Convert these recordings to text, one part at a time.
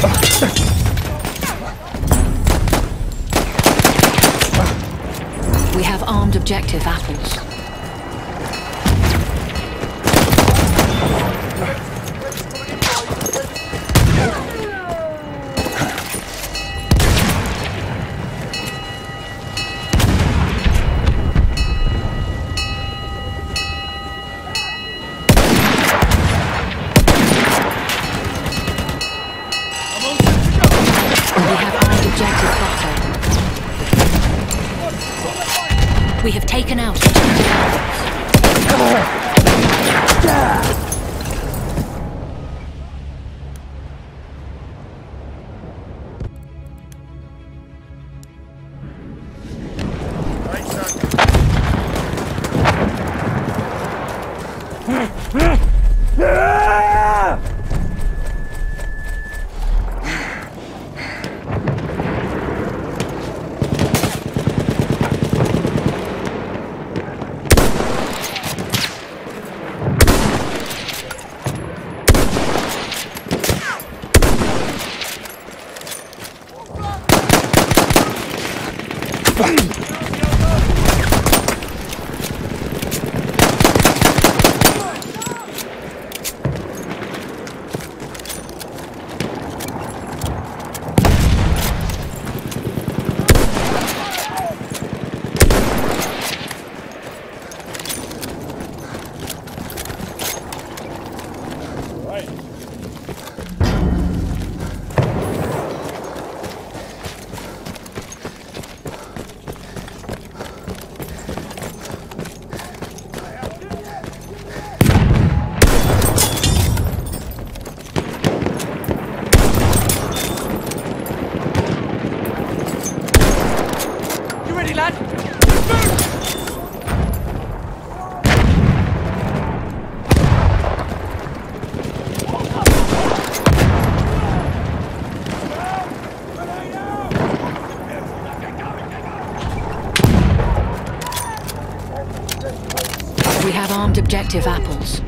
We have armed objective apples. Taken out ah. Fuck! Objective apples.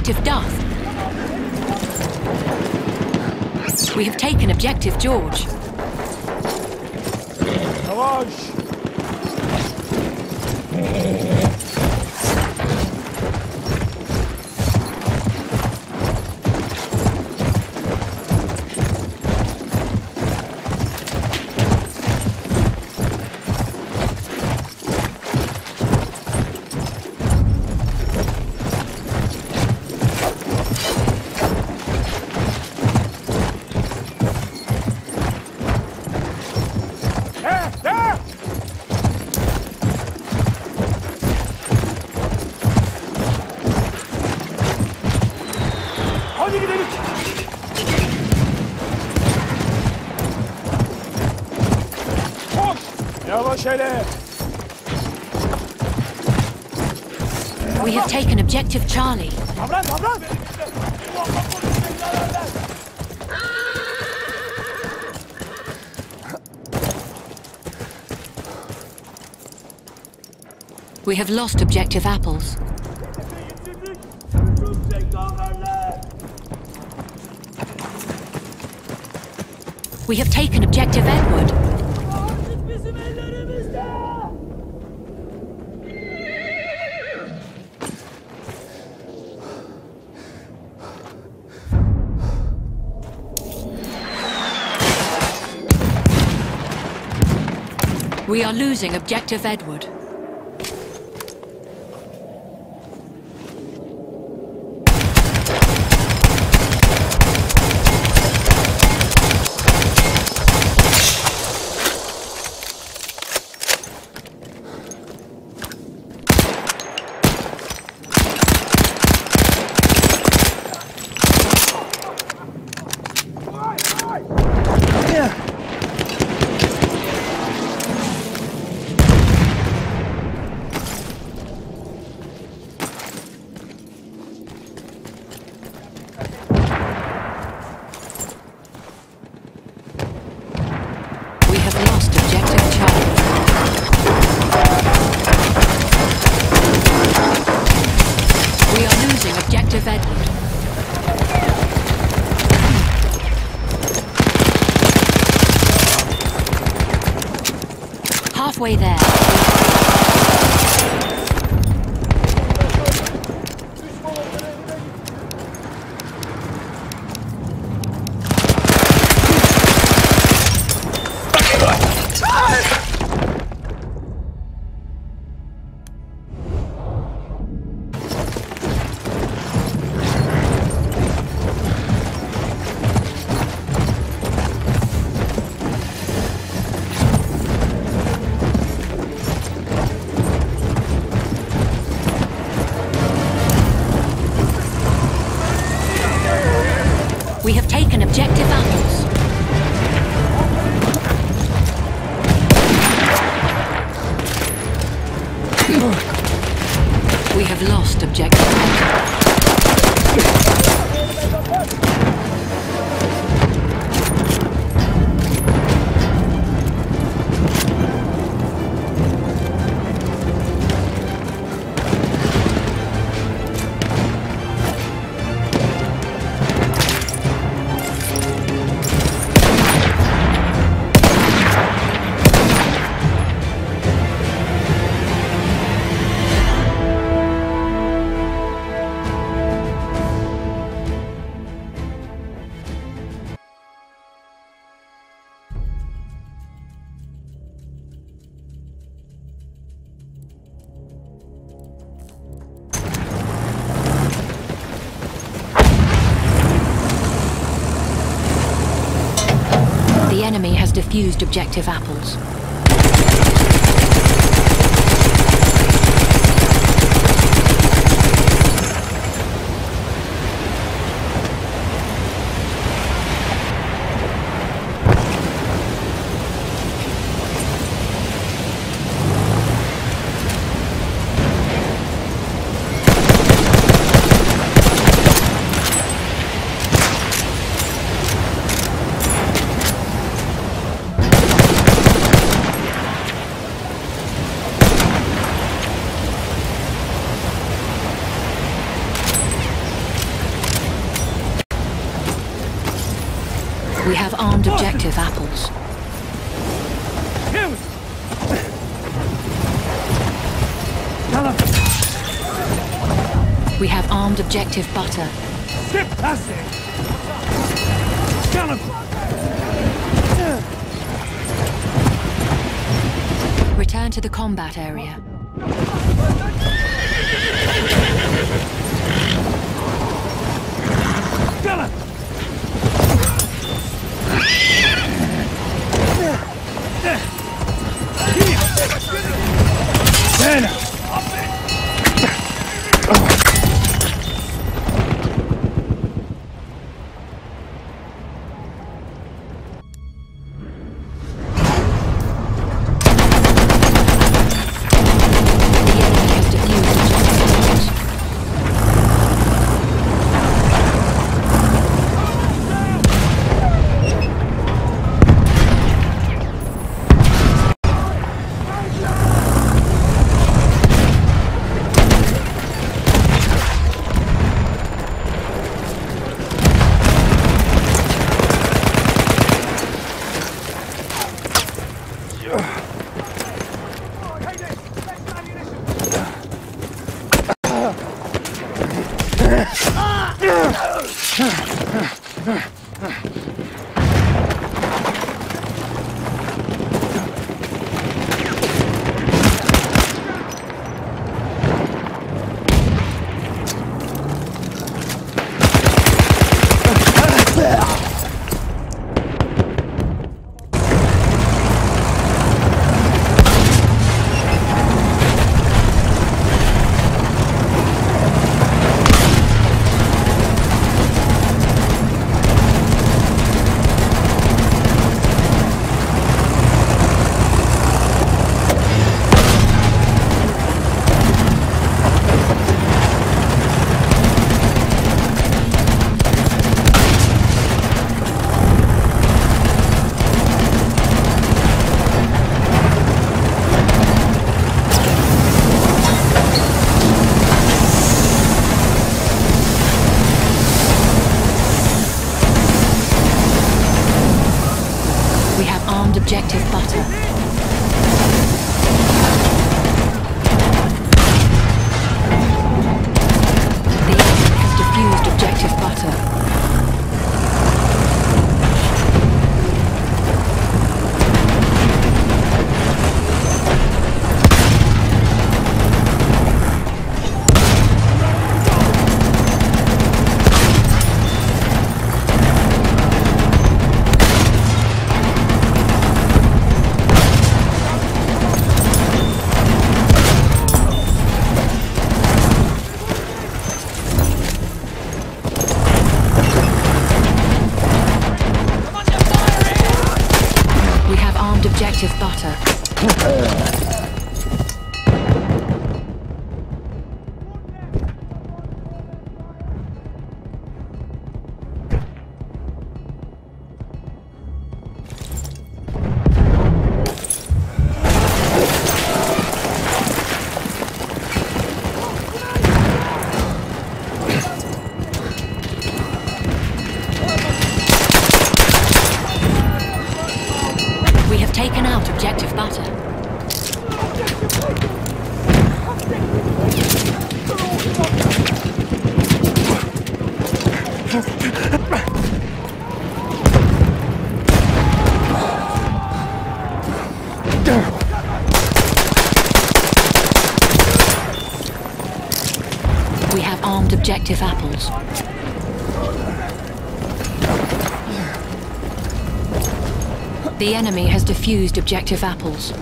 objective Duff. We have taken objective George. Yavaş. We have taken objective Charlie. Davran, davran. We have lost objective apples. We have taken objective Edward. We are losing objective Edward. Enemy has defused objective apples. Objective butter. Skip past it! Him! Return to the combat area. Apples. The enemy has defused objective apples.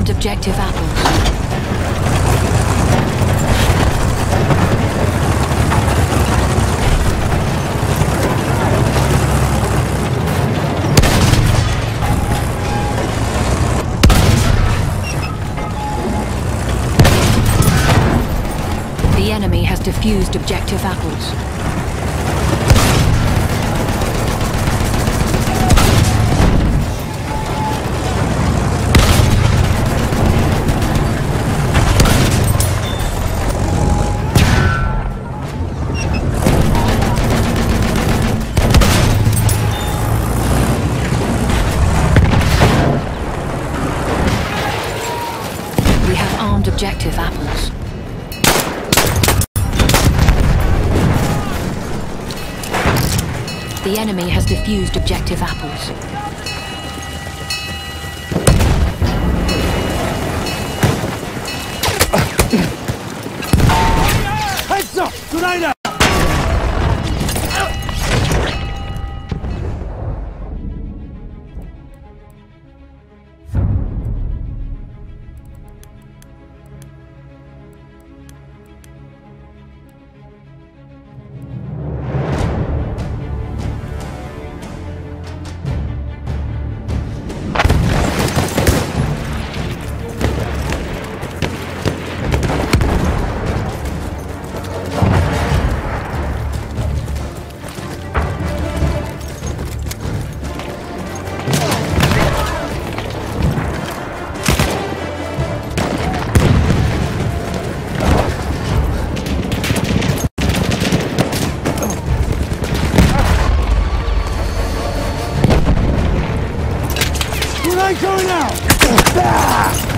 We objective apples. The enemy has defused objective apples. The enemy has defused objective apples. Take her now!